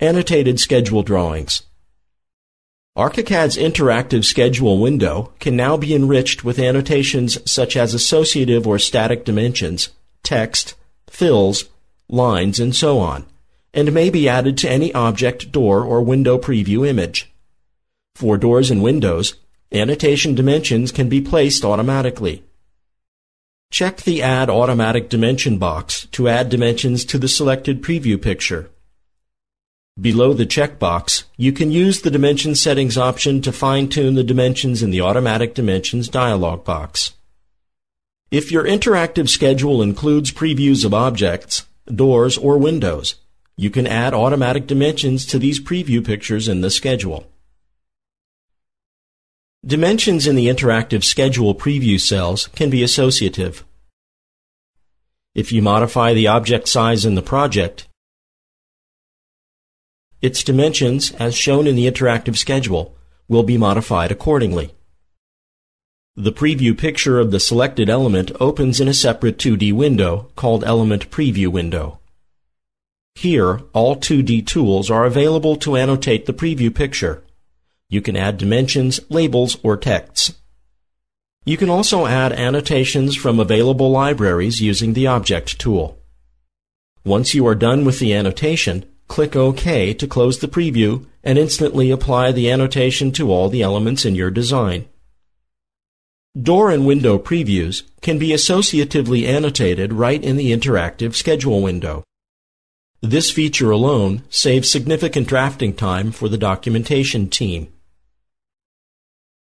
Annotated schedule drawings. ArchiCAD's interactive schedule window can now be enriched with annotations such as associative or static dimensions, text, fills, lines, and so on, and may be added to any object, door, or window preview image. For doors and windows, annotation dimensions can be placed automatically. Check the Add Automatic Dimension box to add dimensions to the selected preview picture. Below the checkbox, you can use the Dimension Settings option to fine-tune the dimensions in the Automatic Dimensions dialog box. If your interactive schedule includes previews of objects, doors, or windows, you can add automatic dimensions to these preview pictures in the schedule. Dimensions in the interactive schedule preview cells can be associative. If you modify the object size in the project, its dimensions, as shown in the interactive schedule, will be modified accordingly. The preview picture of the selected element opens in a separate 2D window called Element Preview Window. Here, all 2D tools are available to annotate the preview picture. You can add dimensions, labels, or texts. You can also add annotations from available libraries using the Object tool. Once you are done with the annotation, click OK to close the preview and instantly apply the annotation to all the elements in your design. Door and window previews can be associatively annotated right in the interactive schedule window. This feature alone saves significant drafting time for the documentation team.